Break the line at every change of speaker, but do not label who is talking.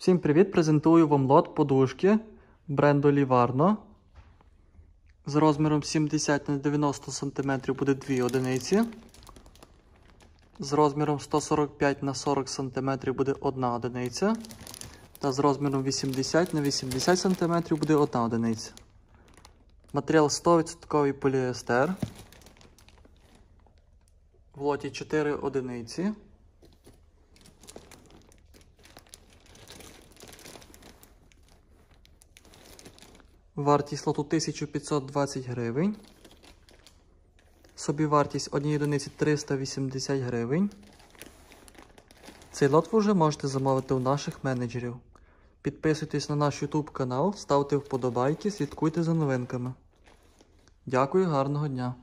Всім привіт! Презентую вам лот подушки бренду Livarno. З розміром 70 на 90 см буде 2 одиниці. З розміром 145 на 40 см буде 1 одиниця. Та з розміром 80 на 80 см буде 1 одиниця. Матеріал 100% поліестер. В лоті 4 одиниці. Вартість лоту 1520 гривень. Собівартість однієї одиниці 380 гривень. Цей лот ви вже можете замовити у наших менеджерів. Підписуйтесь на наш YouTube канал, ставте вподобайки, слідкуйте за новинками. Дякую, гарного дня!